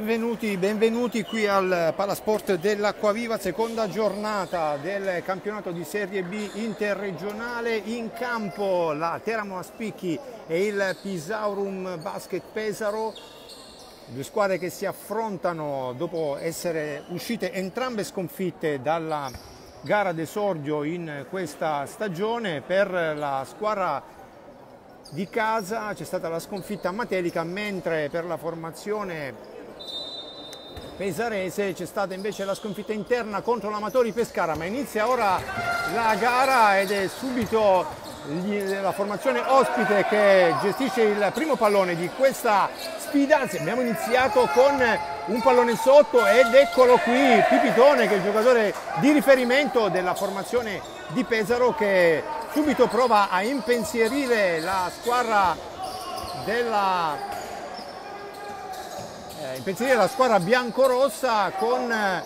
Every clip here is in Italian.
Benvenuti, benvenuti qui al Palasport dell'Acquaviva, seconda giornata del campionato di Serie B interregionale. In campo la Teramo Aspicchi e il Pisaurum Basket Pesaro, due squadre che si affrontano dopo essere uscite entrambe sconfitte dalla gara d'esordio in questa stagione. Per la squadra di casa c'è stata la sconfitta matelica, mentre per la formazione pesarese c'è stata invece la sconfitta interna contro l'Amatori Pescara, ma inizia ora la gara ed è subito la formazione ospite che gestisce il primo pallone di questa sfida. Abbiamo iniziato con un pallone sotto ed eccolo qui Pipitone che è il giocatore di riferimento della formazione di Pesaro che subito prova a impensierire la squadra della impensierire la squadra biancorossa con eh,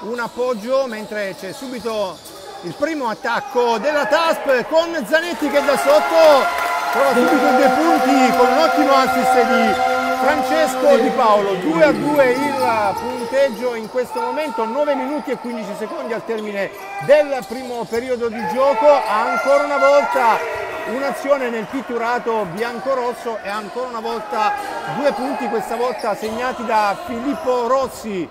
un appoggio mentre c'è subito il primo attacco della TASP con Zanetti che da sotto trova subito due punti con un ottimo assist di Francesco Di Paolo. 2 a 2 il punteggio in questo momento 9 minuti e 15 secondi al termine del primo periodo di gioco. Ancora una volta un'azione nel pitturato bianco-rosso e ancora una volta due punti, questa volta segnati da Filippo Rossi.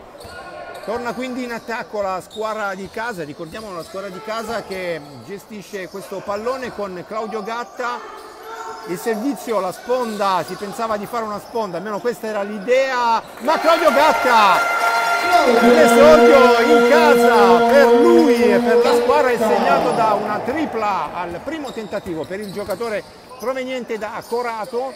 Torna quindi in attacco la squadra di casa, ricordiamo la squadra di casa che gestisce questo pallone con Claudio Gatta. Il servizio, la sponda, si pensava di fare una sponda, almeno questa era l'idea, ma Claudio Gatta L'esordio in casa per lui e per la squadra è segnato da una tripla al primo tentativo per il giocatore proveniente da Corato.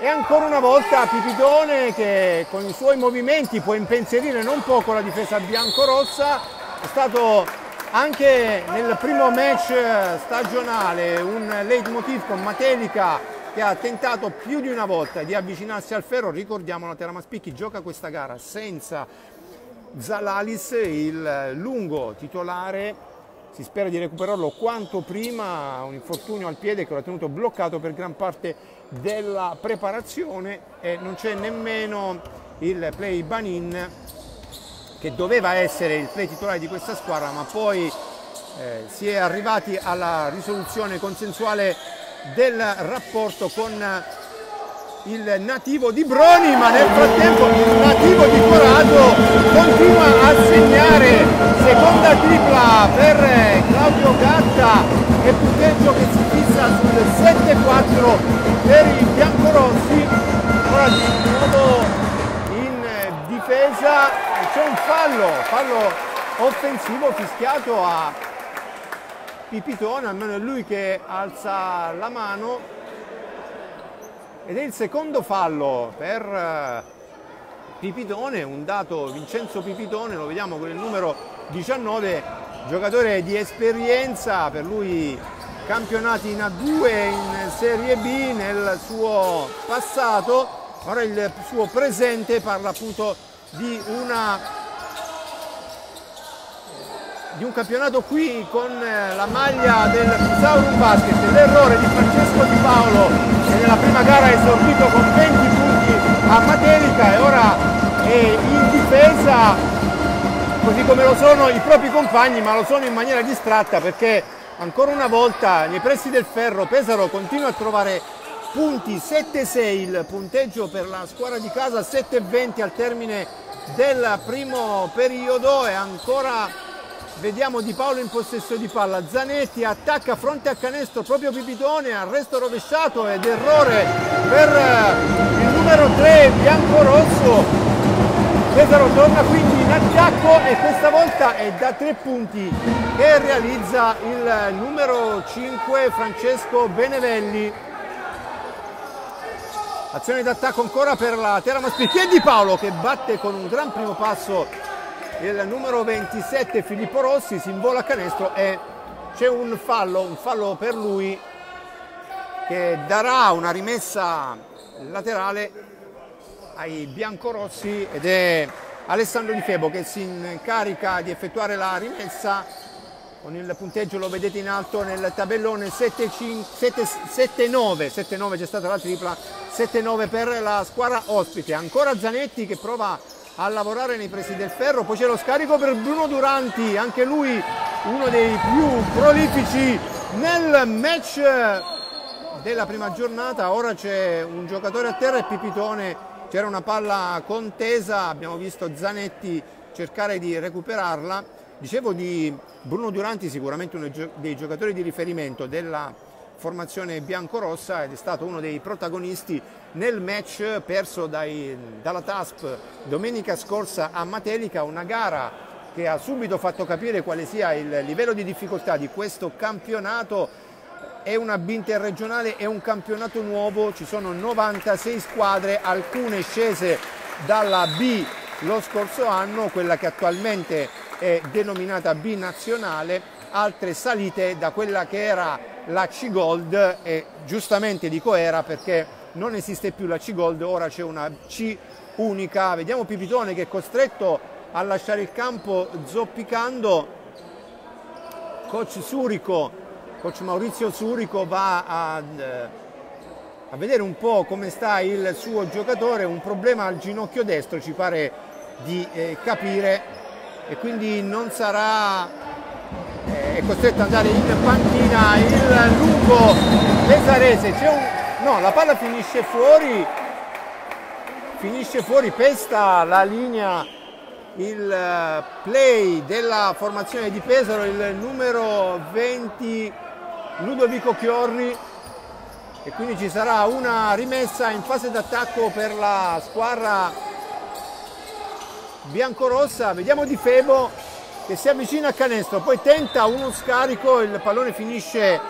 E ancora una volta Pipidone che con i suoi movimenti può impensierire non poco la difesa biancorossa, è stato anche nel primo match stagionale un leitmotiv con Matelica che ha tentato più di una volta di avvicinarsi al ferro, ricordiamo la Terama Spicchi gioca questa gara senza Zalalis, il lungo titolare, si spera di recuperarlo quanto prima, un infortunio al piede che lo ha tenuto bloccato per gran parte della preparazione e non c'è nemmeno il play Banin che doveva essere il play titolare di questa squadra ma poi eh, si è arrivati alla risoluzione consensuale del rapporto con il nativo di Broni, ma nel frattempo il nativo di Corato continua a segnare seconda tripla per Claudio Gatta e punteggio che si fissa sul 7-4 per i biancorossi. Ora di nuovo in difesa c'è un fallo, fallo offensivo fischiato a Pipitone, almeno è lui che alza la mano. Ed è il secondo fallo per eh, Pipitone, un dato Vincenzo Pipitone, lo vediamo con il numero 19, giocatore di esperienza, per lui campionati in A2 in Serie B nel suo passato, ora il suo presente parla appunto di una di un campionato qui con eh, la maglia del Saurum Basket, l'errore di Francesco Di Paolo che nella prima gara è esordito con 20 punti a Materica e ora è in difesa così come lo sono i propri compagni ma lo sono in maniera distratta perché ancora una volta nei pressi del ferro Pesaro continua a trovare punti. 7-6 il punteggio per la squadra di casa 7-20 al termine del primo periodo e ancora Vediamo Di Paolo in possesso di palla, Zanetti attacca fronte a canestro proprio Pipitone, arresto rovesciato ed errore per eh, il numero 3 bianco-rosso. Pesaro torna quindi in attacco e questa volta è da tre punti che realizza il numero 5 Francesco Benevelli. Azione d'attacco ancora per la Terra Maspicchi e Di Paolo che batte con un gran primo passo il numero 27 Filippo Rossi si invola a canestro e c'è un fallo, un fallo per lui che darà una rimessa laterale ai biancorossi ed è Alessandro Di Febo che si incarica di effettuare la rimessa. Con il punteggio lo vedete in alto nel tabellone 7-9, 7-9 c'è stata la tripla, 7-9 per la squadra ospite, ancora Zanetti che prova a lavorare nei pressi del ferro, poi c'è lo scarico per Bruno Duranti, anche lui uno dei più prolifici nel match della prima giornata, ora c'è un giocatore a terra e Pipitone, c'era una palla contesa, abbiamo visto Zanetti cercare di recuperarla. Dicevo di Bruno Duranti, sicuramente uno dei giocatori di riferimento della formazione biancorossa ed è stato uno dei protagonisti nel match perso dai, dalla TASP domenica scorsa a Matelica, una gara che ha subito fatto capire quale sia il livello di difficoltà di questo campionato. È una B interregionale, è un campionato nuovo, ci sono 96 squadre, alcune scese dalla B lo scorso anno, quella che attualmente è denominata binazionale, altre salite da quella che era la C-Gold e giustamente dico era perché non esiste più la C-Gold, ora c'è una C unica. Vediamo Pipitone che è costretto a lasciare il campo zoppicando. Coach Surico, coach Maurizio Surico va a, a vedere un po' come sta il suo giocatore, un problema al ginocchio destro ci pare di eh, capire e quindi non sarà eh, è costretto ad andare in panchina il lungo pesarese un, no la palla finisce fuori finisce fuori pesta la linea il eh, play della formazione di Pesaro il numero 20 Ludovico Chiorri. E quindi ci sarà una rimessa in fase d'attacco per la squadra biancorossa, vediamo Di Febo che si avvicina a canestro, poi tenta uno scarico, il pallone finisce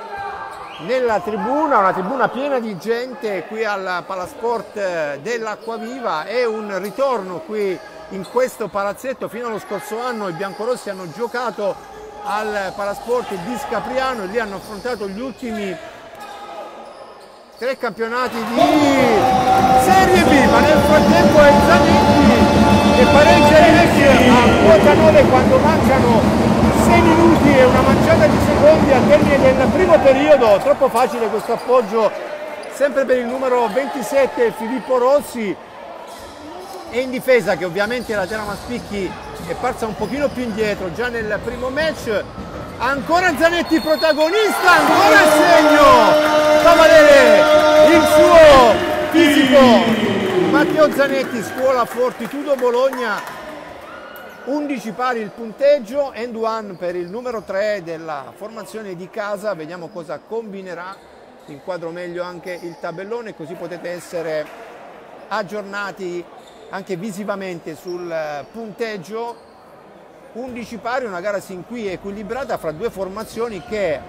nella tribuna, una tribuna piena di gente qui al Palasport dell'Acquaviva e un ritorno qui in questo palazzetto. Fino allo scorso anno i biancorossi hanno giocato al Palasport di Scapriano e lì hanno affrontato gli ultimi tre campionati di Serie B. Ma nel frattempo è Zanetti che pareggia il a quota 9 quando mancano 6 minuti e una manciata di secondi al termine del primo periodo. Troppo facile questo appoggio sempre per il numero 27 Filippo Rossi. E in difesa che ovviamente la Terama Spicchi è parsa un pochino più indietro già nel primo match. Ancora Zanetti protagonista ancora segno. Fa valere il suo fisico Matteo Zanetti, scuola Fortitudo Bologna, 11 pari il punteggio, end one per il numero 3 della formazione di casa, vediamo cosa combinerà, inquadro meglio anche il tabellone così potete essere aggiornati anche visivamente sul punteggio. 11 pari, una gara sin qui equilibrata fra due formazioni che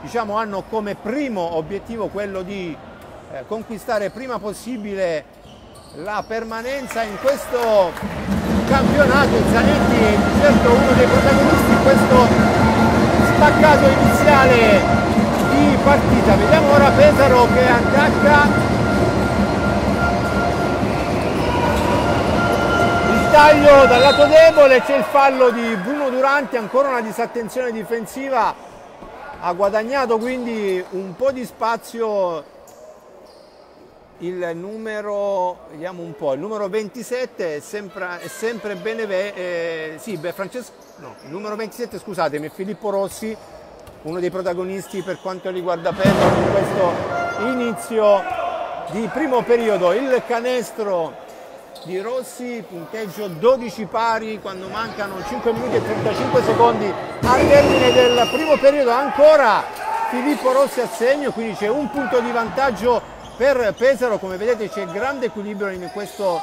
diciamo, hanno come primo obiettivo quello di eh, conquistare prima possibile la permanenza in questo campionato. Zanetti è certo uno dei protagonisti in questo spaccato iniziale di partita. Vediamo ora Pesaro che attacca. Il taglio dal lato debole, c'è il fallo di Bruno Duranti, ancora una disattenzione difensiva. Ha guadagnato quindi un po' di spazio il numero, vediamo un po', il numero 27 è sempre, è sempre Beneve, eh, sì, beh, Francesco, no, il numero 27 scusatemi, Filippo Rossi, uno dei protagonisti per quanto riguarda Pedro in questo inizio di primo periodo, il canestro di Rossi, punteggio 12 pari quando mancano 5 minuti e 35 secondi al termine del primo periodo, ancora Filippo Rossi a segno, quindi c'è un punto di vantaggio per Pesaro come vedete c'è grande equilibrio in questo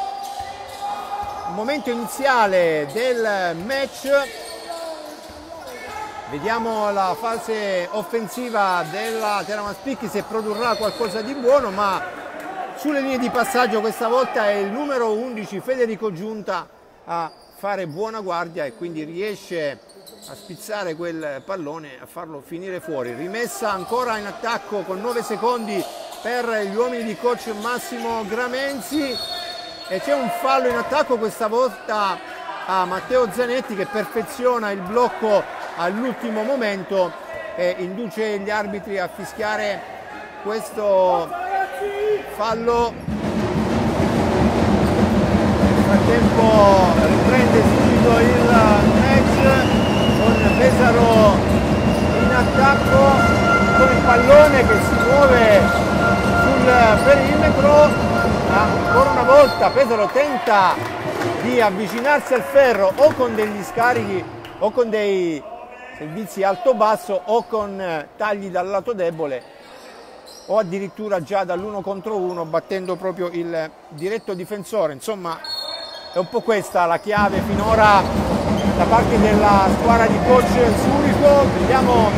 momento iniziale del match. Vediamo la fase offensiva della Terama Spicchi se produrrà qualcosa di buono ma sulle linee di passaggio questa volta è il numero 11 Federico Giunta a fare buona guardia e quindi riesce a spizzare quel pallone a farlo finire fuori. Rimessa ancora in attacco con 9 secondi per gli uomini di coach Massimo Gramenzi e c'è un fallo in attacco questa volta a Matteo Zanetti che perfeziona il blocco all'ultimo momento e induce gli arbitri a fischiare questo fallo. Nel frattempo riprende subito il match con Pesaro in attacco con il pallone che si muove sul perimetro ancora una volta Pesaro tenta di avvicinarsi al ferro o con degli scarichi o con dei servizi alto-basso o con tagli dal lato debole o addirittura già dall'uno contro uno battendo proprio il diretto difensore. Insomma è un po' questa la chiave finora da parte della squadra di coach Zurico. Vediamo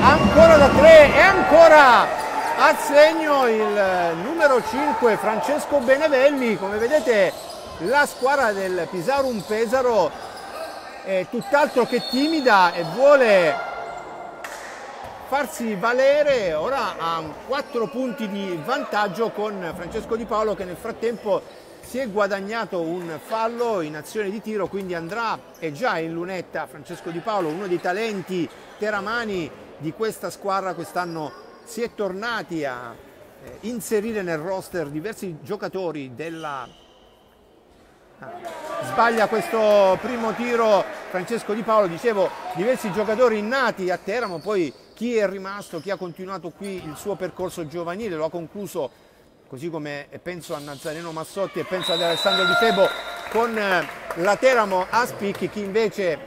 ancora da tre e ancora a segno il numero 5 Francesco Benevelli. Come vedete la squadra del Pisarum Pesaro è tutt'altro che timida e vuole farsi valere. Ora ha 4 punti di vantaggio con Francesco Di Paolo che nel frattempo si è guadagnato un fallo in azione di tiro, quindi andrà, è già in lunetta Francesco Di Paolo, uno dei talenti teramani di questa squadra quest'anno si è tornati a eh, inserire nel roster diversi giocatori della ah, sbaglia questo primo tiro Francesco Di Paolo, dicevo diversi giocatori nati a Teramo, poi chi è rimasto, chi ha continuato qui il suo percorso giovanile, lo ha concluso così come penso a Nazareno Massotti e penso ad Alessandro Di Febo con eh, la Teramo Aspic, chi invece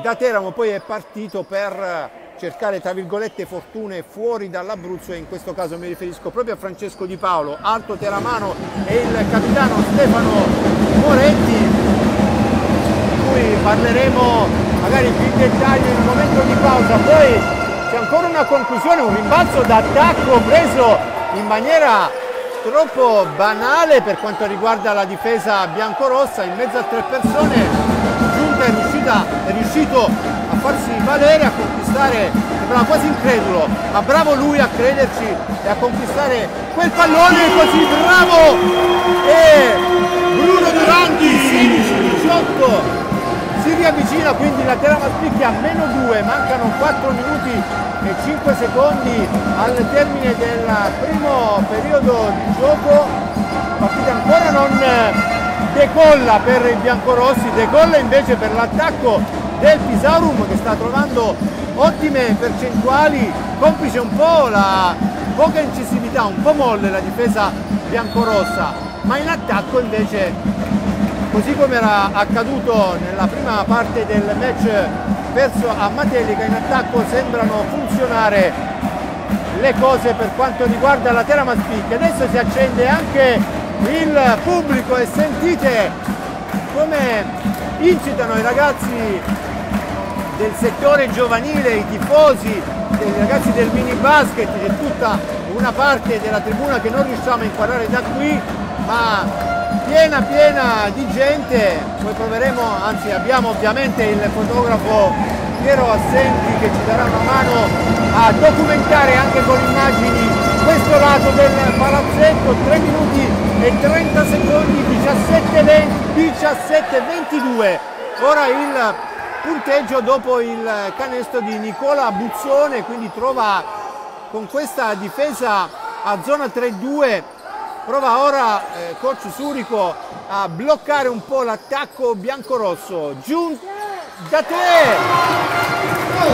da Teramo poi è partito per cercare tra virgolette fortune fuori dall'Abruzzo e in questo caso mi riferisco proprio a Francesco Di Paolo, Alto Teramano e il capitano Stefano Moretti di cui parleremo magari più in dettaglio in un momento di pausa. Poi c'è ancora una conclusione, un rimbalzo d'attacco preso in maniera troppo banale per quanto riguarda la difesa biancorossa in mezzo a tre persone Giunta riuscita, è riuscito a farsi valere, a conquistare, sembrava quasi incredulo, ma bravo lui a crederci e a conquistare quel pallone così bravo! E Bruno Duranti, 16-18, si riavvicina quindi la Terama Spicchia a meno 2, mancano 4 minuti e 5 secondi al termine del primo periodo di gioco, partita ancora non decolla per i biancorossi, decolla invece per l'attacco del Pisaurum che sta trovando ottime percentuali, complice un po' la poca incisività, un po' molle la difesa biancorossa, ma in attacco invece, così come era accaduto nella prima parte del match perso a Matelica, in attacco sembrano funzionare le cose per quanto riguarda la Terra Maspicchi. Adesso si accende anche il pubblico e sentite come incitano i ragazzi del settore giovanile, i tifosi, i ragazzi del mini basket, c'è tutta una parte della tribuna che non riusciamo a inquadrare da qui, ma piena piena di gente, poi proveremo, anzi abbiamo ovviamente il fotografo Piero Assenti che ci darà una mano a documentare anche con immagini questo lato del palazzetto, 3 minuti e 30 secondi, 17 20, 17 22. Ora il punteggio dopo il canestro di Nicola Buzzone, quindi trova con questa difesa a zona 3-2, prova ora eh, coach Surico a bloccare un po' l'attacco biancorosso. Giun da te!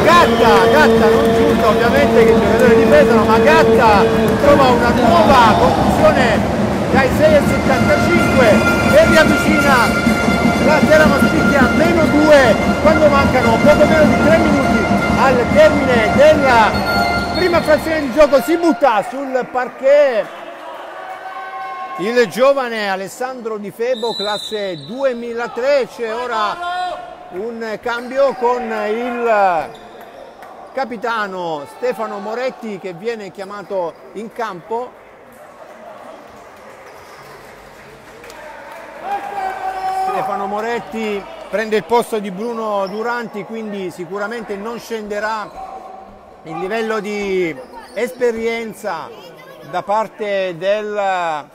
Gatta, Gatta non giunta ovviamente che il giocatore di Pesaro, ma Gatta trova una nuova conclusione dai 6 al 75 e riavvicina la Teramo Spicchia meno 2 quando mancano poco meno di 3 minuti al termine della prima frazione di gioco si butta sul parquet. Il giovane Alessandro Di Febo classe 2003 c'è ora un cambio con il capitano Stefano Moretti che viene chiamato in campo Stefano Moretti prende il posto di Bruno Duranti, quindi sicuramente non scenderà il livello di esperienza da parte del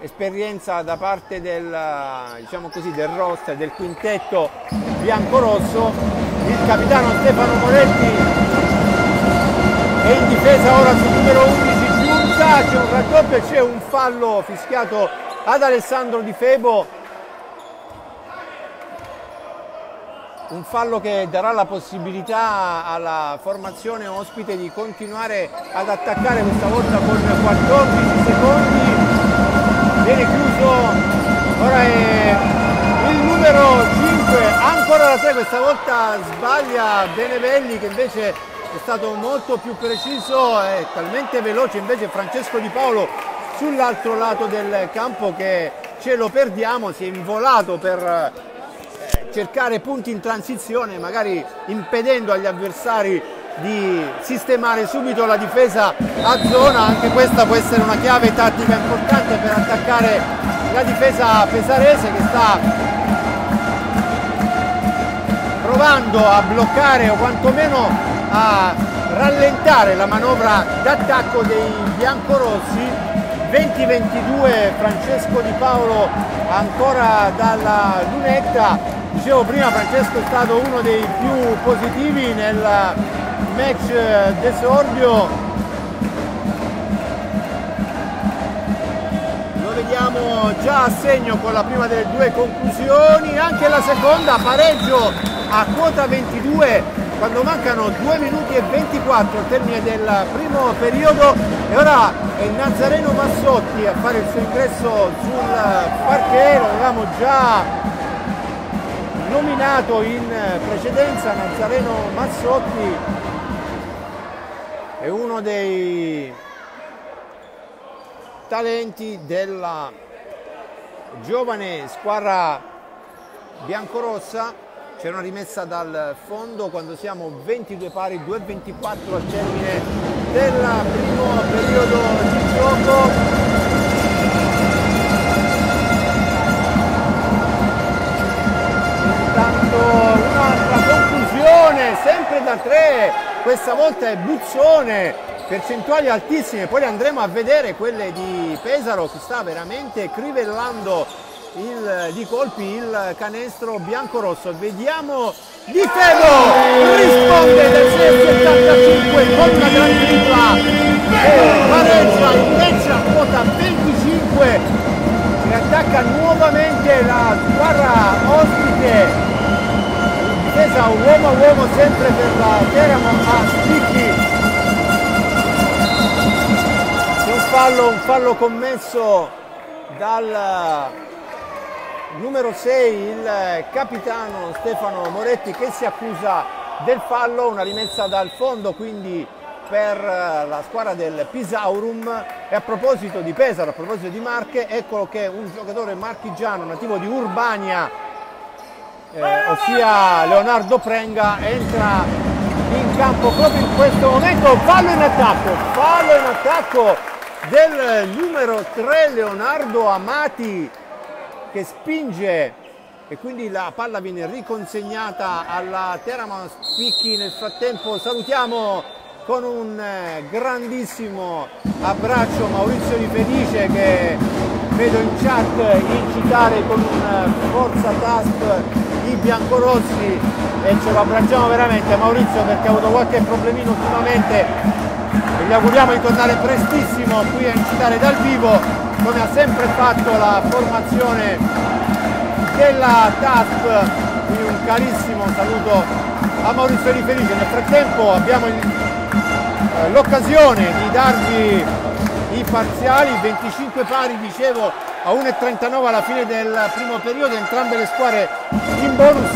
esperienza da parte del, diciamo così, del roster, del quintetto bianco-rosso. Il capitano Stefano Moretti è in difesa ora sul numero 11 Giunta, c'è un raddoppio e c'è un fallo fischiato ad Alessandro Di Febo. Un fallo che darà la possibilità alla formazione ospite di continuare ad attaccare questa volta con 14 secondi. Viene chiuso. Ora è il numero 5 ancora la 3 questa volta sbaglia Benevelli che invece è stato molto più preciso e talmente veloce. Invece Francesco Di Paolo sull'altro lato del campo che ce lo perdiamo si è involato per cercare punti in transizione, magari impedendo agli avversari di sistemare subito la difesa a zona, anche questa può essere una chiave tattica importante per attaccare la difesa pesarese che sta provando a bloccare o quantomeno a rallentare la manovra d'attacco dei biancorossi 20-22 Francesco Di Paolo ancora dalla lunetta. Dicevo prima Francesco è stato uno dei più positivi nel match d'esordio. Lo vediamo già a segno con la prima delle due conclusioni. Anche la seconda pareggio a quota 22 quando mancano 2 minuti e 24 al termine del primo periodo e ora è Nazareno Massotti a fare il suo ingresso sul parquet, lo avevamo già nominato in precedenza Nazareno Mazzotti è uno dei talenti della giovane squadra biancorossa c'è una rimessa dal fondo quando siamo 22 pari 2-24 al termine del primo periodo di gioco. Un'altra conclusione, sempre da tre, questa volta è Buzzone, percentuali altissime, poi andremo a vedere quelle di Pesaro che sta veramente crivellando il, di colpi il canestro bianco-rosso. Vediamo Di Febo risponde del 6,75 con una gran tripla e pareggia invece a quota 25 e attacca nuovamente la squadra ospite. Difesa uomo a uomo sempre per la Teramo a Spicchi. Un fallo, un fallo commesso dal numero 6 il capitano Stefano Moretti che si accusa del fallo, una rimessa dal fondo quindi per la squadra del Pisaurum. E a proposito di Pesaro, a proposito di Marche, eccolo che un giocatore marchigiano nativo di Urbania eh, ossia Leonardo Prenga, entra in campo proprio in questo momento, fallo in attacco, fallo in attacco del numero 3 Leonardo Amati che spinge e quindi la palla viene riconsegnata alla Terama Spicchi. Nel frattempo salutiamo con un eh, grandissimo abbraccio Maurizio Di Felice che vedo in chat incitare con un eh, forza tasp i biancorossi e ce lo abbracciamo veramente Maurizio perché ha avuto qualche problemino ultimamente gli auguriamo di tornare prestissimo qui a incitare dal vivo come ha sempre fatto la formazione della TASP quindi un carissimo saluto a Maurizio Di Felice. Nel frattempo abbiamo eh, l'occasione di darvi i parziali 25 pari dicevo a 1,39 alla fine del primo periodo, entrambe le squadre in bonus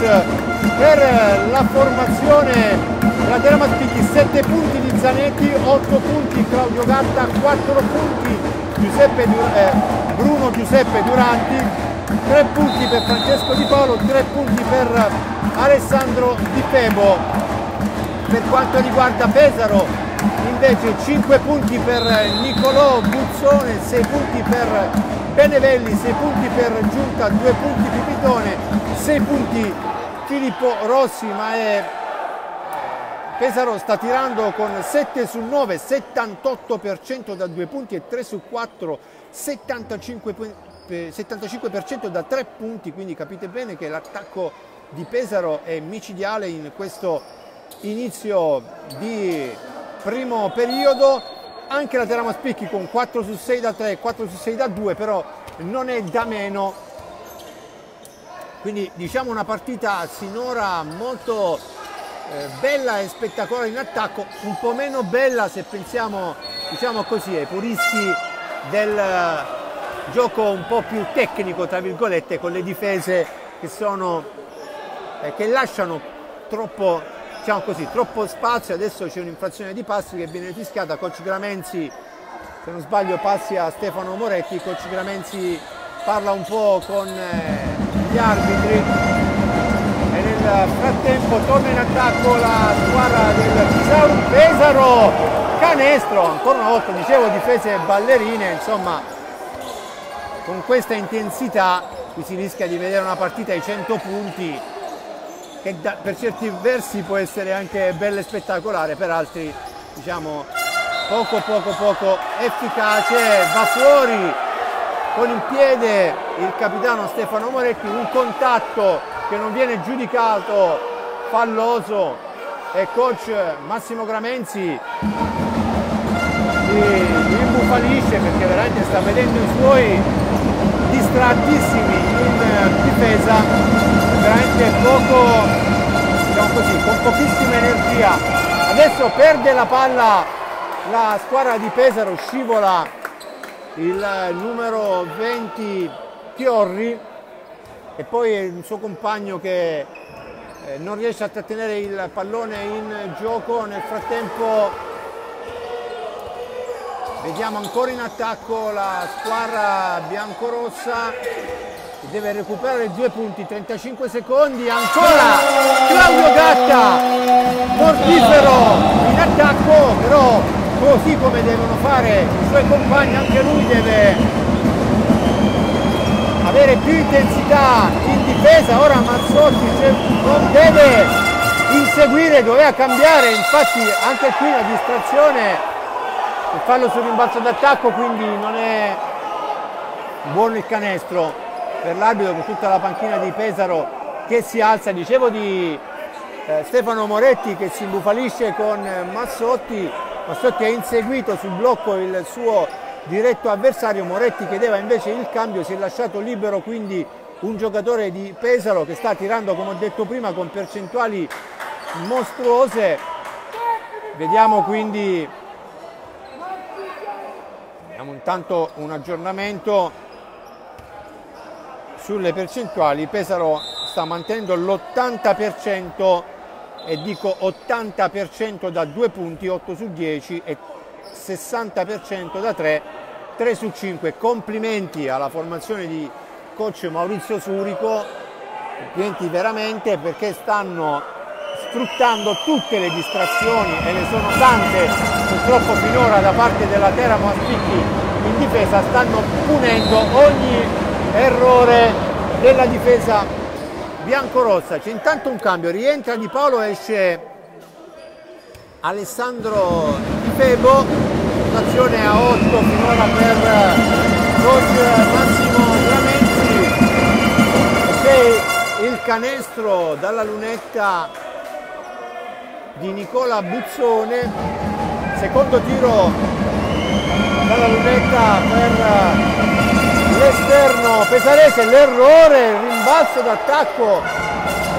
per la formazione. Della Terama Spicchi, 7 punti di Zanetti, 8 punti Claudio Gatta, 4 punti Giuseppe eh, Bruno Giuseppe Duranti, 3 punti per Francesco Di Paolo, 3 punti per Alessandro Di Pebo. Per quanto riguarda Pesaro invece 5 punti per Nicolò Buzzone, 6 punti per Benevelli 6 punti per Giunta, 2 punti Pipitone, 6 punti Filippo Rossi, ma è Pesaro sta tirando con 7 su 9, 78% da 2 punti e 3 su 4 75%, 75% da tre punti, quindi capite bene che l'attacco di Pesaro è micidiale in questo inizio di primo periodo. Anche la Teramo Spicchi con 4 su 6 da 3, 4 su 6 da 2, però non è da meno. Quindi diciamo una partita sinora molto eh, bella e spettacolare in attacco, un po' meno bella se pensiamo diciamo così ai puristi del uh, gioco un po' più tecnico tra virgolette con le difese che sono eh, che lasciano troppo diciamo così troppo spazio. Adesso c'è un'infrazione di passi che viene fischiata coach Gramenzi se non sbaglio passi a Stefano Moretti. Coach Gramenzi parla un po' con eh, gli arbitri nel frattempo torna in attacco la squadra del Pisauro Pesaro. Canestro ancora una volta dicevo difese ballerine insomma con questa intensità qui si rischia di vedere una partita ai 100 punti che da, per certi versi può essere anche bella e spettacolare per altri diciamo poco poco poco efficace. Va fuori con il piede il capitano Stefano Moretti un contatto che non viene giudicato falloso e coach Massimo Gramenzi. Si imbufalisce perché veramente sta vedendo i suoi distrattissimi in difesa. Veramente poco diciamo così con pochissima energia. Adesso perde la palla la squadra di Pesaro scivola il numero 20 Chiorri e poi il suo compagno che eh, non riesce a trattenere il pallone in gioco, nel frattempo vediamo ancora in attacco la squadra biancorossa che deve recuperare due punti, 35 secondi, ancora Claudio Gatta, mortifero in attacco, però così come devono fare i suoi compagni anche lui deve avere più intensità in difesa, ora Mazzotti non deve inseguire, doveva cambiare, infatti anche qui la distrazione, il fallo sul rimbalzo d'attacco, quindi non è buono il canestro per l'arbitro con tutta la panchina di Pesaro che si alza, dicevo di eh, Stefano Moretti che si imbufalisce con Massotti, Massotti ha inseguito sul blocco il suo diretto avversario, Moretti chiedeva invece il cambio, si è lasciato libero quindi un giocatore di Pesaro che sta tirando come ho detto prima con percentuali mostruose, vediamo quindi vediamo intanto un aggiornamento sulle percentuali, Pesaro sta mantenendo l'80% e dico 80% da due punti, 8 su 10 e 60% da 3, 3 su 5. Complimenti alla formazione di coach Maurizio Surico, complimenti veramente perché stanno sfruttando tutte le distrazioni e ne sono tante purtroppo finora da parte della Teramo Aspicchi in difesa, stanno punendo ogni errore della difesa biancorossa. C'è intanto un cambio, rientra Di Paolo, esce Alessandro Febo, votazione a 8 finora per coach Massimo Gramenzi e il canestro dalla lunetta di Nicola Buzzone, secondo tiro dalla lunetta per l'esterno pesarese, l'errore, il rimbalzo d'attacco,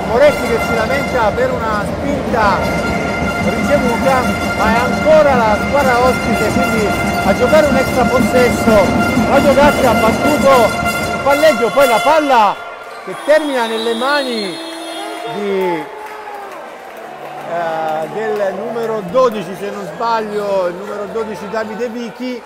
Moretti che si lamenta per una spinta ricevuta ma è ancora la squadra ospite quindi a giocare un extra possesso Radio Gatti ha battuto il palleggio poi la palla che termina nelle mani di, eh, del numero 12 se non sbaglio il numero 12 Davide Vichi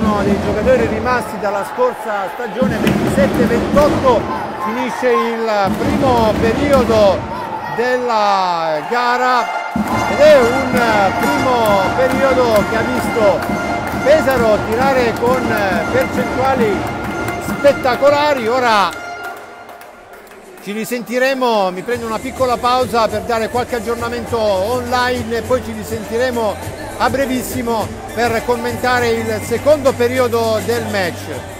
uno dei giocatori rimasti dalla scorsa stagione 27-28 finisce il primo periodo della gara ed è un eh, primo periodo che ha visto Pesaro tirare con eh, percentuali spettacolari ora ci risentiremo mi prendo una piccola pausa per dare qualche aggiornamento online e poi ci risentiremo a brevissimo per commentare il secondo periodo del match.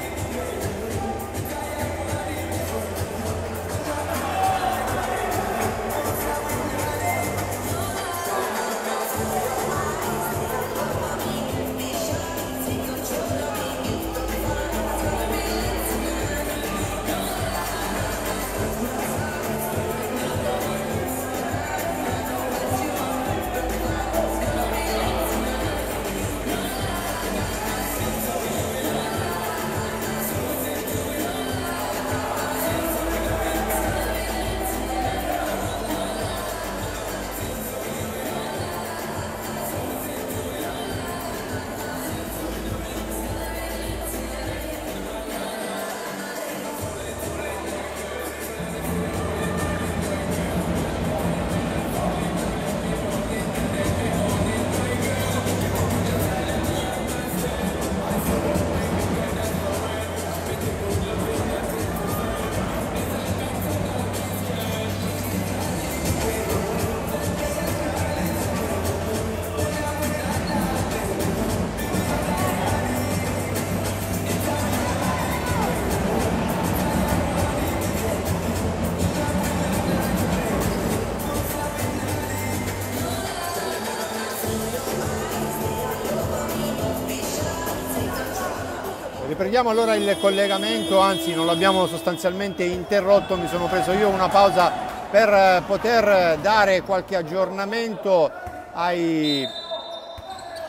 Riprendiamo allora il collegamento, anzi non l'abbiamo sostanzialmente interrotto, mi sono preso io una pausa per eh, poter dare qualche aggiornamento ai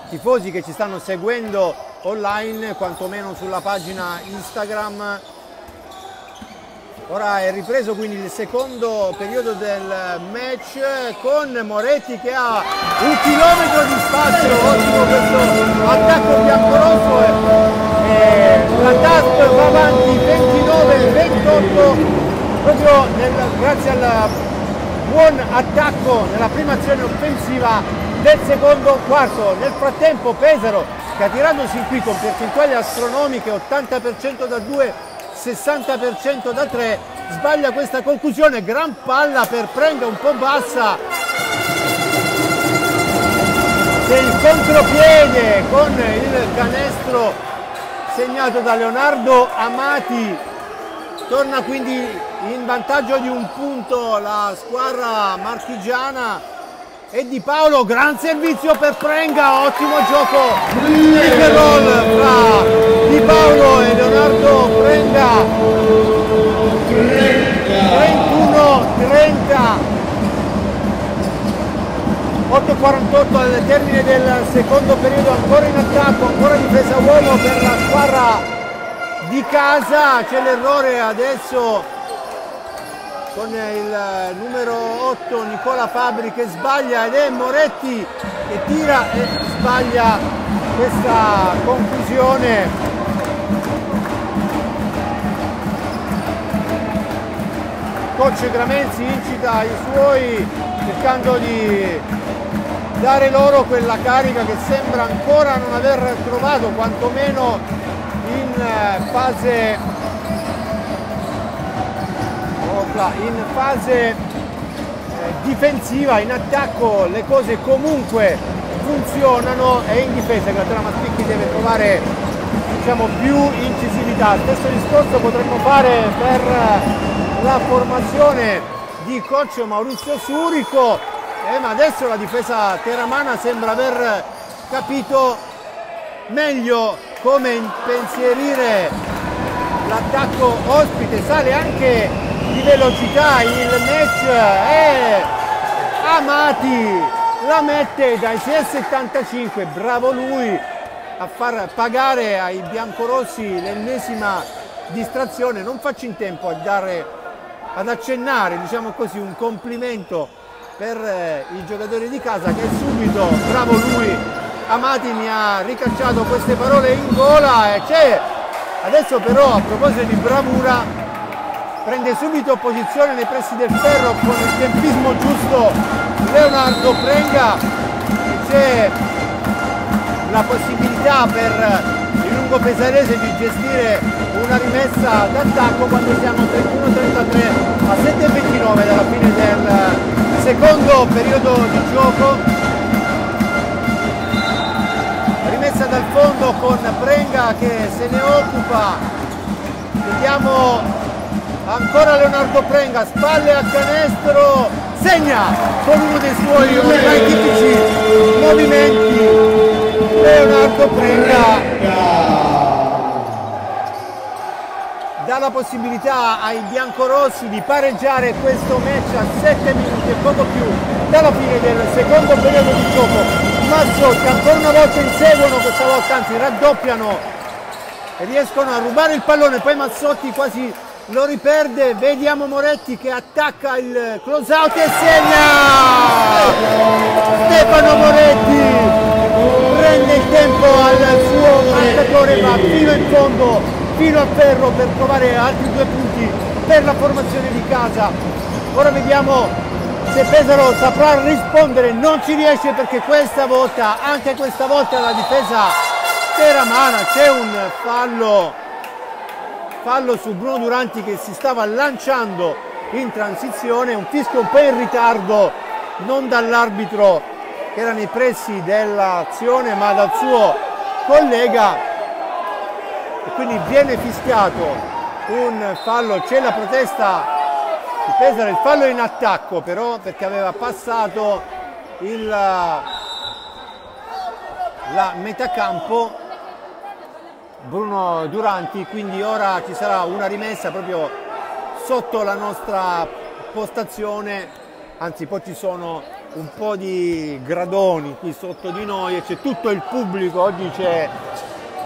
tifosi che ci stanno seguendo online, quantomeno sulla pagina Instagram Ora è ripreso quindi il secondo periodo del match con Moretti che ha un chilometro di spazio, ottimo questo attacco biancorosso e la TASP va avanti 29-28 proprio nel, grazie al buon attacco nella prima azione offensiva del secondo quarto. Nel frattempo Pesaro che ha tirandosi qui con percentuali astronomiche 80% da 2 60% da 3 sbaglia questa conclusione gran palla per Prenga un po' bassa. Del contropiede con il canestro segnato da Leonardo Amati. Torna quindi in vantaggio di un punto la squadra marchigiana e Di Paolo, gran servizio per Prenga, ottimo gioco. Pick and roll fra Di Paolo e Leonardo Prenga. 31-30 8.48 al termine del secondo periodo ancora in attacco, ancora difesa uomo per la squadra di casa, c'è l'errore adesso con il numero 8 Nicola Fabri che sbaglia ed è Moretti che tira e sbaglia questa conclusione coach Gramenzi incita i suoi cercando di dare loro quella carica che sembra ancora non aver trovato quantomeno in fase Opla in fase eh, difensiva, in attacco le cose comunque funzionano e in difesa Gratera Maspicchi deve trovare diciamo, più incisività. Stesso discorso potremmo fare per la formazione di coach Maurizio Surico, eh, ma adesso la difesa teramana sembra aver capito meglio come impensierire l'attacco ospite, sale anche di velocità il match è Amati la mette dai 6,75 bravo lui a far pagare ai biancorossi l'ennesima distrazione. Non faccio in tempo a dare ad accennare diciamo così un complimento per eh, i giocatori di casa che subito bravo lui Amati mi ha ricacciato queste parole in gola e c'è. Adesso però a proposito di bravura prende subito posizione nei pressi del ferro con il tempismo giusto Leonardo Prenga c'è la possibilità per il lungo pesarese di gestire una rimessa d'attacco quando siamo 31-33 a 7-29 dalla fine del secondo periodo di gioco rimessa dal fondo con Brenga che se ne occupa. Vediamo ancora Leonardo Brenga, spalle a canestro, segna con uno dei suoi ormai tipici movimenti. Leonardo Brenga dà la possibilità ai biancorossi di pareggiare questo match a 7 minuti e poco più dalla fine del secondo periodo di gioco. Mazzotti ancora una volta inseguono, questa volta anzi raddoppiano e riescono a rubare il pallone, poi Mazzotti quasi lo riperde, vediamo Moretti che attacca il close out e segna! Stefano Moretti prende il tempo al suo marcatore ma fino in fondo fino a ferro per trovare altri due punti per la formazione di casa. Ora vediamo se Pesaro saprà rispondere, non ci riesce perché questa volta, anche questa volta la difesa teramana, c'è un fallo, fallo su Bruno Duranti che si stava lanciando in transizione, un fischio un po' in ritardo, non dall'arbitro che era nei pressi dell'azione ma dal suo collega. E quindi viene fischiato un fallo, c'è la protesta di Pesaro, il fallo in attacco però perché aveva passato il, la metà campo Bruno Duranti, quindi ora ci sarà una rimessa proprio sotto la nostra postazione, anzi poi ci sono un po' di gradoni qui sotto di noi e c'è tutto il pubblico, oggi c'è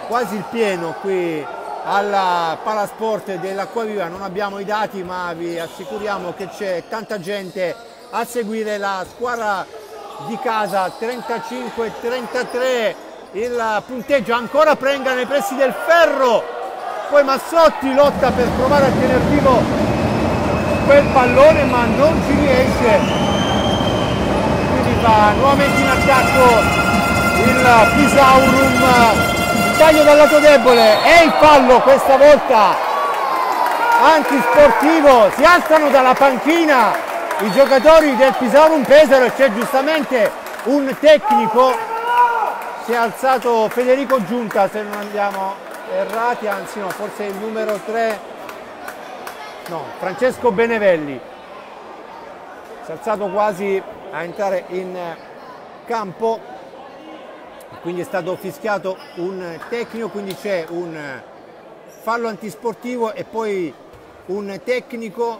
quasi il pieno qui alla Palasport dell'Acquaviva, non abbiamo i dati ma vi assicuriamo che c'è tanta gente a seguire la squadra di casa. 35-33 il punteggio ancora Prenga nei pressi del ferro. Poi Massotti lotta per provare a tenere vivo quel pallone ma non ci riesce. Quindi va nuovamente in attacco il Pisaurum taglio dal lato debole e il fallo questa volta antisportivo. Si alzano dalla panchina i giocatori del Pisaurum Pesaro e c'è giustamente un tecnico si è alzato Federico Giunta se non andiamo errati anzi no forse il numero 3 no Francesco Benevelli. Si è alzato quasi a entrare in campo quindi è stato fischiato un tecnico, quindi c'è un fallo antisportivo e poi un tecnico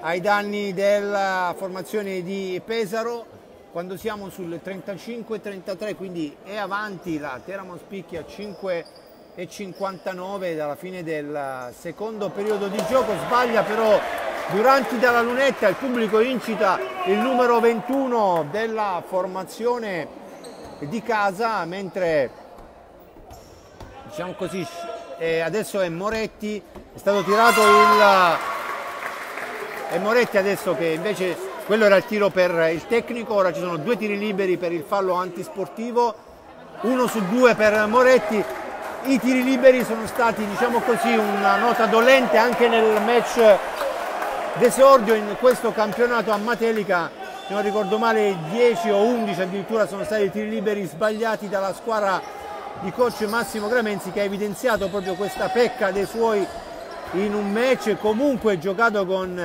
ai danni della formazione di Pesaro quando siamo sul 35-33 quindi è avanti la Teramo Spicchi a 5 e 59 dalla fine del secondo periodo di gioco. Sbaglia però Duranti dalla lunetta il pubblico incita il numero 21 della formazione di casa, mentre diciamo così, adesso è Moretti, è stato tirato il... è Moretti adesso che invece quello era il tiro per il tecnico, ora ci sono due tiri liberi per il fallo antisportivo, uno su due per Moretti, i tiri liberi sono stati diciamo così una nota dolente anche nel match d'esordio in questo campionato a Matelica se non ricordo male 10 o 11 addirittura sono stati i tiri liberi sbagliati dalla squadra di coach Massimo Gramenzi che ha evidenziato proprio questa pecca dei suoi in un match comunque giocato con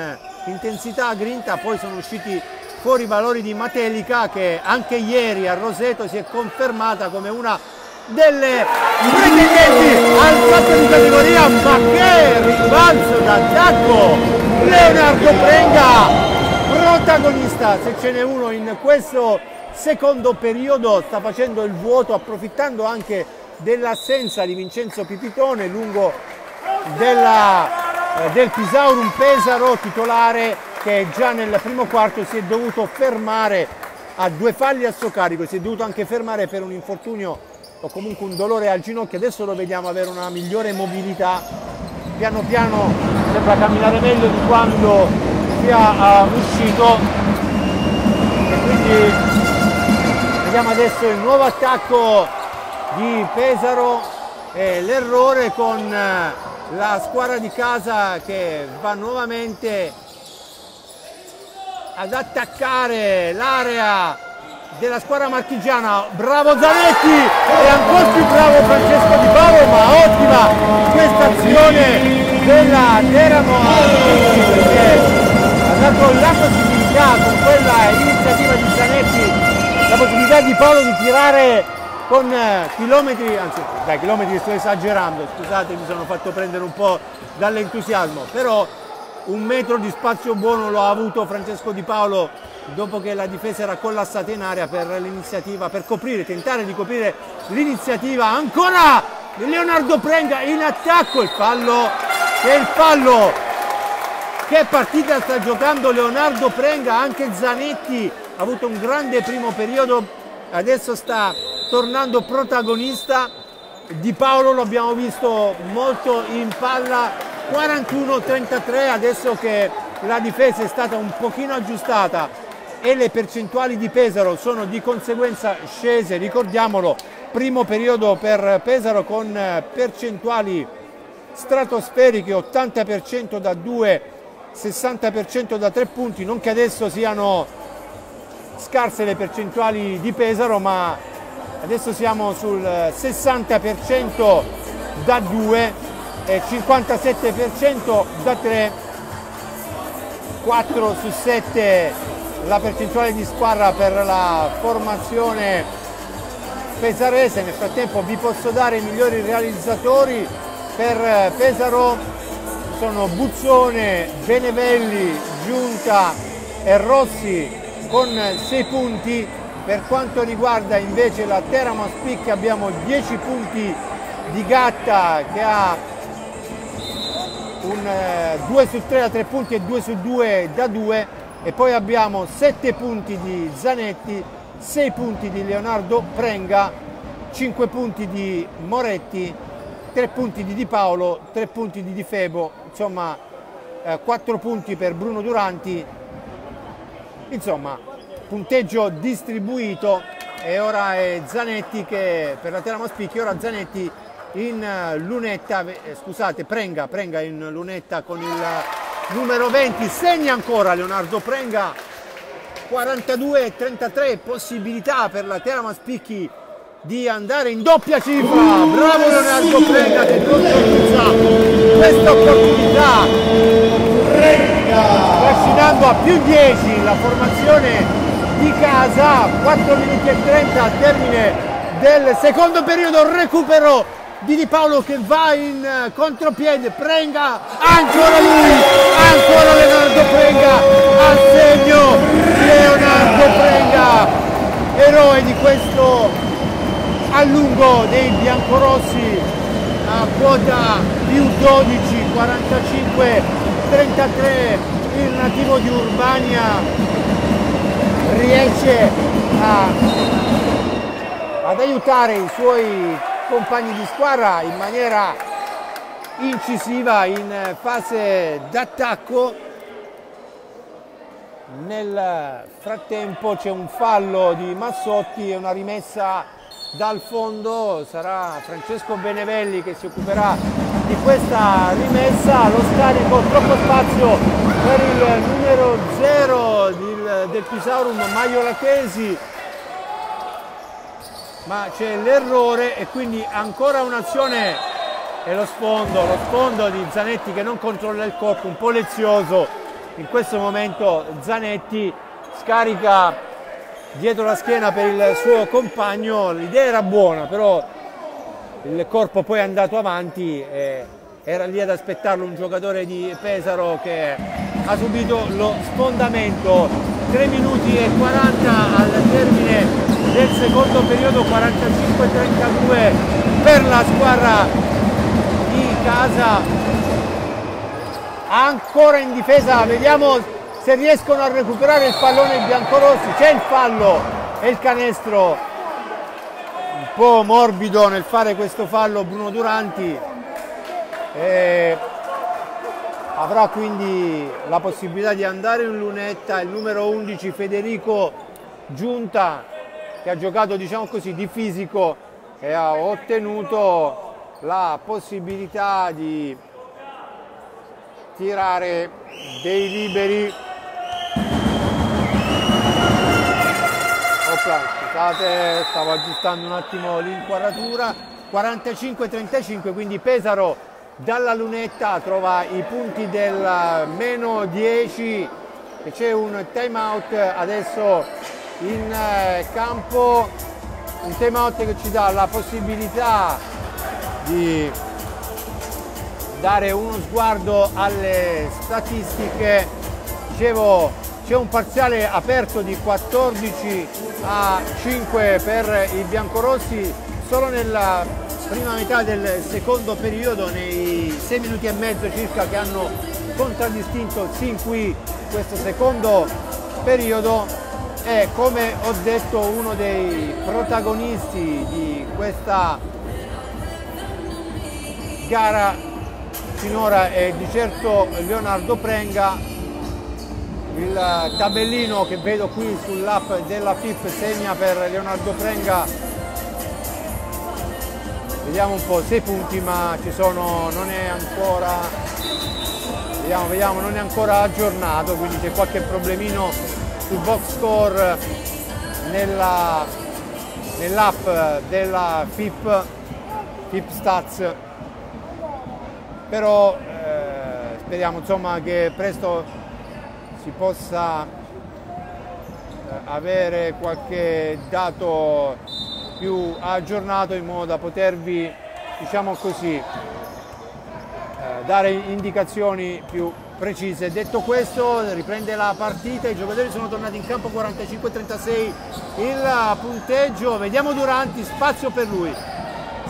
intensità grinta poi sono usciti fuori i valori di Matelica che anche ieri a Roseto si è confermata come una delle pretendenti al salto di categoria ma che ribalzo d'attacco! Leonardo Prenga protagonista, se ce n'è uno in questo secondo periodo, sta facendo il vuoto approfittando anche dell'assenza di Vincenzo Pipitone lungo della, del Pisaurum Pesaro titolare che già nel primo quarto si è dovuto fermare a due falli a suo carico, si è dovuto anche fermare per un infortunio o comunque un dolore al ginocchio, adesso lo vediamo avere una migliore mobilità, piano piano sembra camminare meglio di quando sia uscito. E quindi vediamo adesso il nuovo attacco di Pesaro e l'errore con uh, la squadra di casa che va nuovamente ad attaccare l'area della squadra marchigiana, bravo Zanetti! E ancora più bravo Francesco Di Paolo, ma ottima questa azione della Teramo perché ha dato la possibilità con quella iniziativa di Zanetti, la possibilità di Paolo di tirare con eh, chilometri, anzi dai chilometri sto esagerando, scusate mi sono fatto prendere un po' dall'entusiasmo, però un metro di spazio buono lo ha avuto Francesco Di Paolo dopo che la difesa era collassata in area per l'iniziativa, per coprire, tentare di coprire l'iniziativa. Ancora Leonardo Prenga in attacco, il fallo, che il fallo. Che partita sta giocando Leonardo Prenga, anche Zanetti ha avuto un grande primo periodo, adesso sta tornando protagonista. Di Paolo lo abbiamo visto molto in palla 41-33 adesso che la difesa è stata un pochino aggiustata e le percentuali di Pesaro sono di conseguenza scese, ricordiamolo, primo periodo per Pesaro con percentuali stratosferiche, 80% da 2, 60% da 3 punti, non che adesso siano scarse le percentuali di Pesaro, ma adesso siamo sul 60% da 2 57% da 3, 4 su 7 la percentuale di squadra per la formazione pesarese, nel frattempo vi posso dare i migliori realizzatori per Pesaro, sono Buzzone, Benevelli, Giunta e Rossi con 6 punti, per quanto riguarda invece la Teramo Spic abbiamo 10 punti di Gatta che ha un 2 eh, su 3 da 3 punti e 2 su 2 da 2 e poi abbiamo 7 punti di Zanetti, 6 punti di Leonardo Prenga, 5 punti di Moretti, 3 punti di Di Paolo, 3 punti di Di Febo, insomma eh, 4 punti per Bruno Duranti, insomma punteggio distribuito e ora è Zanetti che per la Teramo Spicchi, ora Zanetti in eh, lunetta, eh, scusate, Prenga, Prenga in lunetta con il numero 20, segna ancora Leonardo Prenga, 42-33 possibilità per la Terama Spicchi di andare in doppia cifra, bravo Leonardo Prenga che non utilizza questa opportunità, trascinando a più 10 la formazione di casa, 4 minuti e 30 al termine del secondo periodo, recupero di Di Paolo che va in eh, contropiede, Prenga, ancora lui, ancora Leonardo Prenga, a segno Leonardo Prenga, eroe di questo allungo dei biancorossi a quota più 12, 45, 33, il nativo di Urbania riesce a, ad aiutare i suoi compagni di squadra in maniera incisiva in fase d'attacco. Nel frattempo c'è un fallo di Massotti e una rimessa dal fondo, sarà Francesco Benevelli che si occuperà di questa rimessa, lo scarico troppo spazio per il numero 0 del, del Pisaurum Maio Latesi ma c'è l'errore e quindi ancora un'azione. E lo sfondo, lo sfondo di Zanetti che non controlla il corpo, un po' lezioso. In questo momento Zanetti scarica dietro la schiena per il suo compagno, l'idea era buona, però il corpo poi è andato avanti e era lì ad aspettarlo un giocatore di Pesaro che ha subito lo sfondamento. 3 minuti e 40 al termine del secondo periodo 45-32 per la squadra di casa. Ancora in difesa vediamo se riescono a recuperare il pallone biancorossi c'è il fallo e il canestro. Un po' morbido nel fare questo fallo Bruno Duranti. E avrà quindi la possibilità di andare in lunetta il numero 11 Federico Giunta che ha giocato diciamo così di fisico e ha ottenuto la possibilità di tirare dei liberi Biancarossa, scusate, stavo aggiustando un attimo l'inquadratura, 45-35, quindi Pesaro dalla lunetta trova i punti del meno 10 e c'è un time out adesso in eh, campo, un time out che ci dà la possibilità di dare uno sguardo alle statistiche. Dicevo, c'è un parziale aperto di 14 a 5 per i biancorossi. Solo nella prima metà del secondo periodo, nei 6 minuti e mezzo circa che hanno contraddistinto sin qui questo secondo periodo è come ho detto uno dei protagonisti di questa gara. Finora è di certo Leonardo Prenga il tabellino che vedo qui sull'app della FIP segna per Leonardo Prenga vediamo un po' 6 punti ma ci sono non è ancora vediamo, vediamo non è ancora aggiornato quindi c'è qualche problemino sul box score nella, nell'app della FIP FIP Stats. Però eh, speriamo insomma che presto si possa eh, avere qualche dato più aggiornato in modo da potervi diciamo così eh, dare indicazioni più precise. Detto questo riprende la partita, i giocatori sono tornati in campo 45-36 il punteggio, vediamo Duranti, spazio per lui,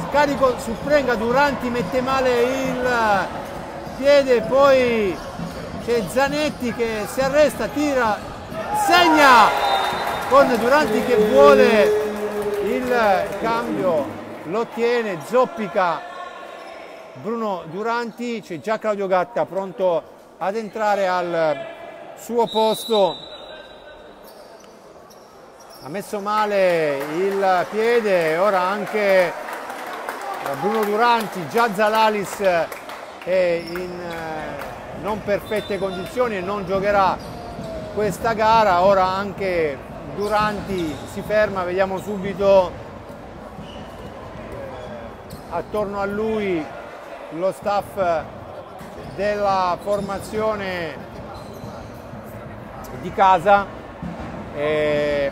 scarico su Prenga, Duranti mette male il piede, poi c'è Zanetti che si arresta, tira, segna con Duranti che vuole il cambio, lo ottiene, zoppica Bruno Duranti, c'è già Claudio Gatta pronto ad entrare al suo posto. Ha messo male il piede ora anche Bruno Duranti, già Zalalis è in eh, non perfette condizioni e non giocherà questa gara, ora anche Duranti si ferma, vediamo subito attorno a lui lo staff della formazione di casa. E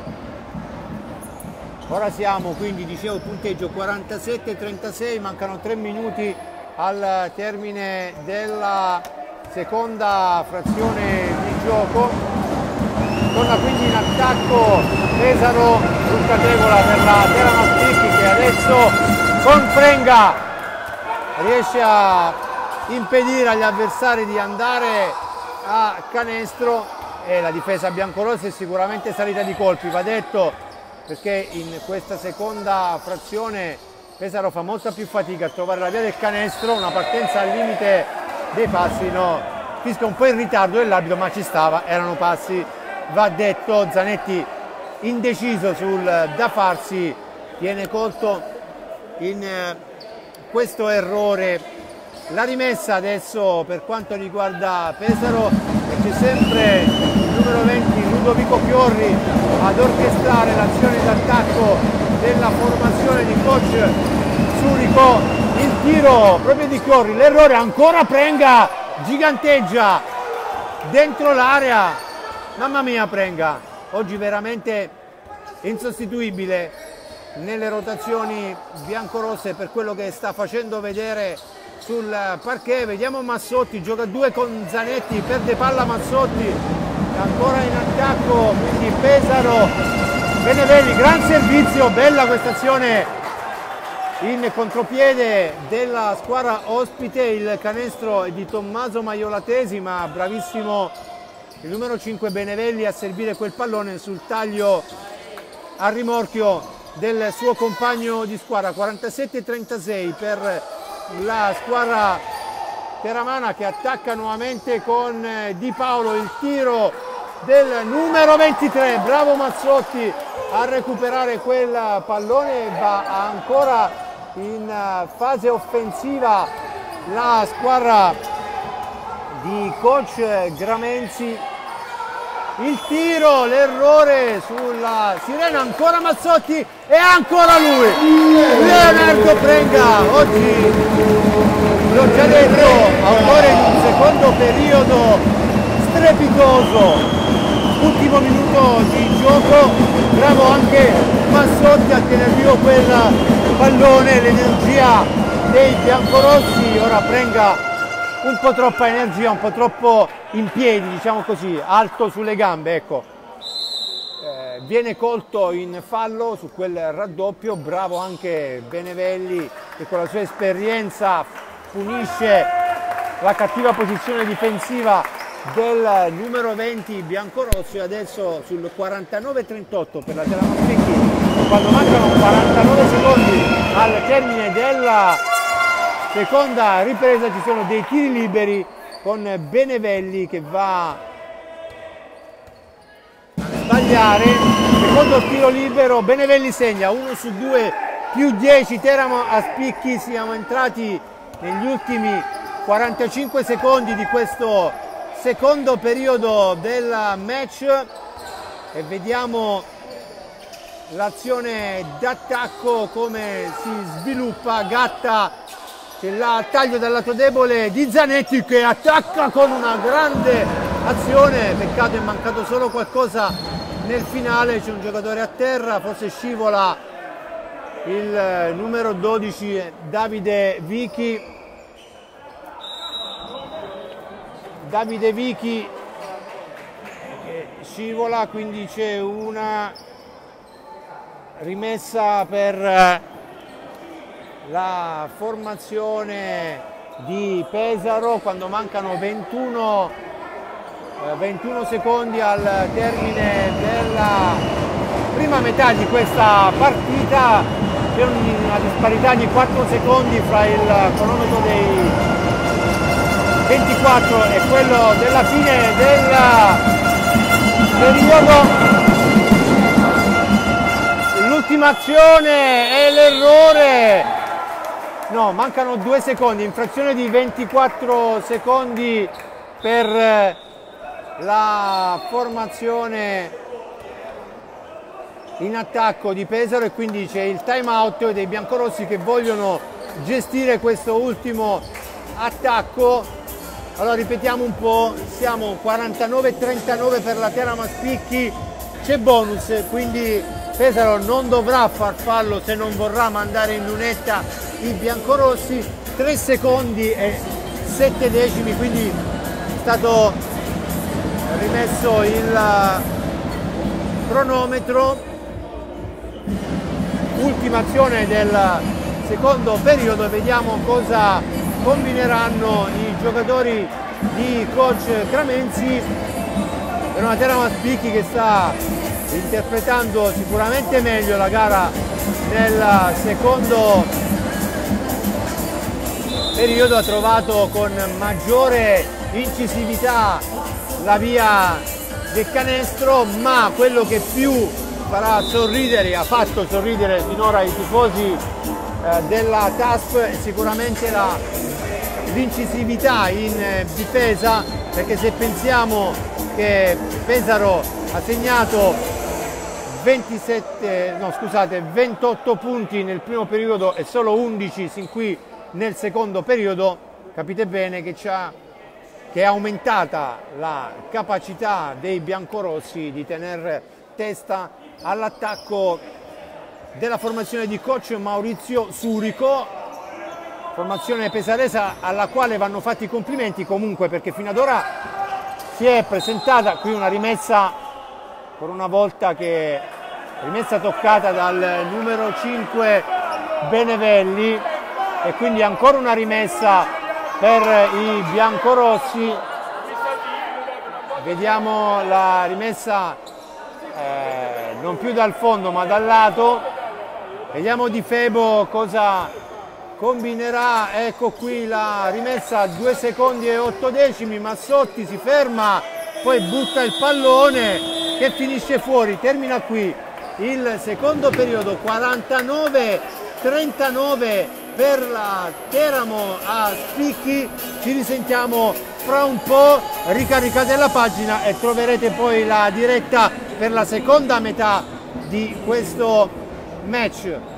ora siamo quindi dicevo punteggio 47-36, mancano 3 minuti al termine della seconda frazione di gioco. Torna quindi in attacco Pesaro Luccategola per la Terra che adesso con Frenga riesce a impedire agli avversari di andare a canestro e la difesa biancorossa è sicuramente salita di colpi, va detto perché in questa seconda frazione Pesaro fa molta più fatica a trovare la via del canestro, una partenza al limite dei passi, no, fischia un po' in ritardo dell'arbitro ma ci stava, erano passi, va detto, Zanetti indeciso sul da farsi, viene colto in eh, questo errore. La rimessa adesso per quanto riguarda Pesaro c'è sempre il numero 20 Ludovico Chiorri ad orchestrare l'azione d'attacco della formazione di coach Surico. il tiro proprio di Chiorri l'errore ancora Prenga giganteggia dentro l'area. Mamma mia Prenga oggi veramente insostituibile nelle rotazioni biancorosse per quello che sta facendo vedere sul parquet, vediamo Massotti, gioca due con Zanetti, perde palla Massotti, ancora in attacco, quindi Pesaro, Benevelli, gran servizio, bella questa azione in contropiede della squadra ospite, il canestro di Tommaso Maiolatesi, ma bravissimo il numero 5 Benevelli a servire quel pallone sul taglio a rimorchio del suo compagno di squadra, 47-36 per la squadra teramana che attacca nuovamente con eh, Di Paolo il tiro del numero 23 bravo Mazzotti a recuperare quel pallone va ancora in eh, fase offensiva la squadra di coach Gramenzi. Il tiro, l'errore sulla sirena, ancora Mazzotti e ancora lui, Leonardo Prenga, oggi l'ho già detto, autore di un secondo periodo strepitoso, ultimo minuto di gioco, bravo anche Massotti a tenere vivo quel pallone, l'energia dei biancorossi, ora Prenga un po' troppa energia, un po' troppo in piedi, diciamo così, alto sulle gambe, ecco. Eh, viene colto in fallo su quel raddoppio, bravo anche Benevelli che con la sua esperienza punisce la cattiva posizione difensiva del numero 20 biancorosso e adesso sul 49-38 per la Telamastecchi quando mancano 49 secondi al termine della seconda ripresa ci sono dei tiri liberi con Benevelli che va a sbagliare. Secondo tiro libero Benevelli segna 1 su 2 più 10 Teramo a spicchi siamo entrati negli ultimi 45 secondi di questo secondo periodo del match e vediamo l'azione d'attacco come si sviluppa. Gatta c'è il taglio dal lato debole di Zanetti che attacca con una grande azione. Peccato è mancato solo qualcosa nel finale c'è un giocatore a terra forse scivola il numero 12 Davide Vichi Davide Vichi scivola quindi c'è una rimessa per la formazione di Pesaro. Quando mancano 21, eh, 21 secondi al termine della prima metà di questa partita c'è una disparità di 4 secondi fra il cronometro dei 24 e quello della fine del periodo l'ultima azione è l'errore. No, mancano due secondi, infrazione di 24 secondi per eh, la formazione in attacco di Pesaro e quindi c'è il time out dei biancorossi che vogliono gestire questo ultimo attacco allora ripetiamo un po' siamo 49-39 per la Terra Maspicchi c'è bonus quindi Pesaro non dovrà far fallo se non vorrà mandare in lunetta i biancorossi. 3 secondi e 7 decimi quindi è stato rimesso il cronometro. Ultima azione del secondo periodo vediamo cosa combineranno i giocatori di coach Cramenzi per una Terra Maspicchi che sta interpretando sicuramente meglio la gara nel secondo periodo. Ha trovato con maggiore incisività la via del canestro ma quello che più farà sorridere ha fatto sorridere finora i tifosi eh, della TASP sicuramente l'incisività in eh, difesa perché se pensiamo che Pesaro ha segnato 27, no, scusate, 28 punti nel primo periodo e solo 11 sin qui nel secondo periodo, capite bene che, che è aumentata la capacità dei biancorossi di tenere testa all'attacco della formazione di coach Maurizio Surico, formazione pesaresa alla quale vanno fatti i complimenti comunque perché fino ad ora si è presentata qui una rimessa per una volta che rimessa toccata dal numero 5 Benevelli e quindi ancora una rimessa per i biancorossi. Vediamo la rimessa eh, non più dal fondo ma dal lato. Vediamo di Febo cosa combinerà ecco qui la rimessa a 2 secondi e 8 decimi. Massotti si ferma poi butta il pallone che finisce fuori. Termina qui il secondo periodo 49 39 per la Teramo a Spicchi. Ci risentiamo fra un po' ricaricate la pagina e troverete poi la diretta per la seconda metà di questo match